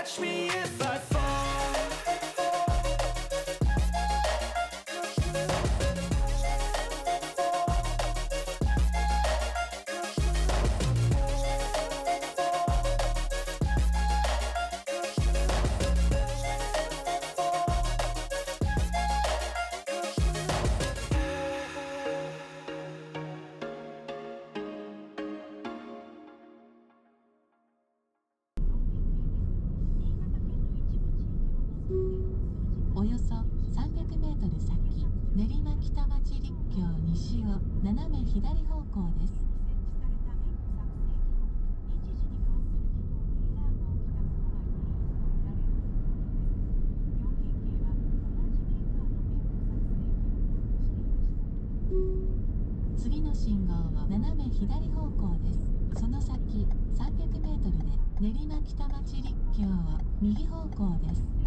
catch me if I fall 左方向です。次の信号を斜め左方向です。その先 300m で練馬北町立橋を右方向です。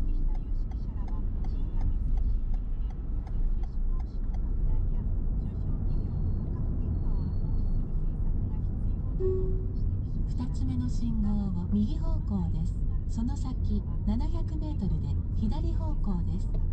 つ目の信号を右方向です。その先 700m で左方向です。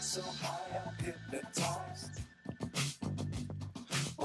so high, I'm hypnotized.